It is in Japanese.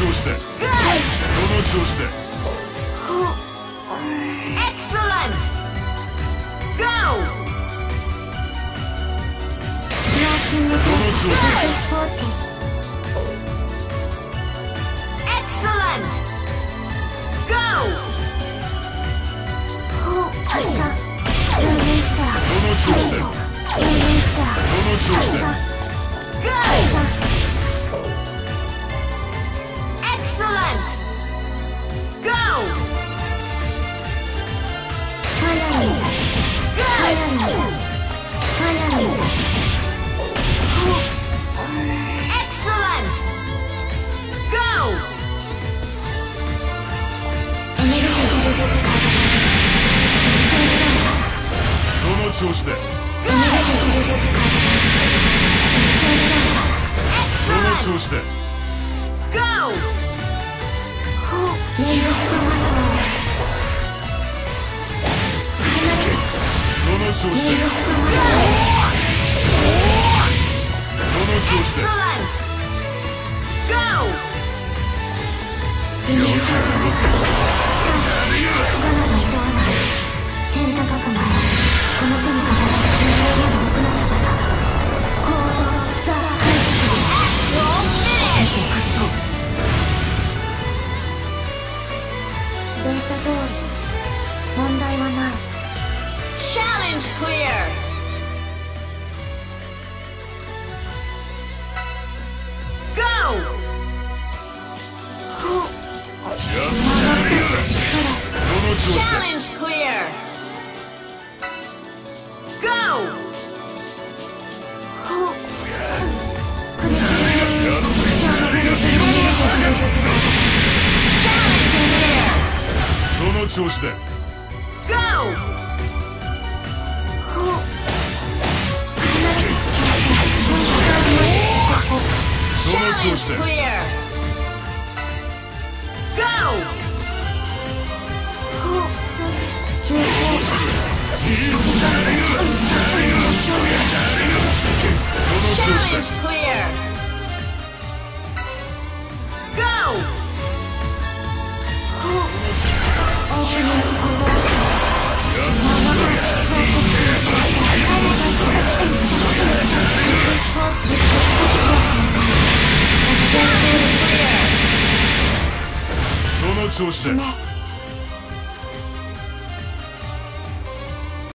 調子だその調子だエクセレントゴーその調子だエクセレントゴーその調子だその調子だ調子だその調子だ Go! その調子で。その調子で。データ通り問題はない。チャレンジクリア GO! Go! の調子だ GO! その調子だ GO! その調子だその調子で